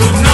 no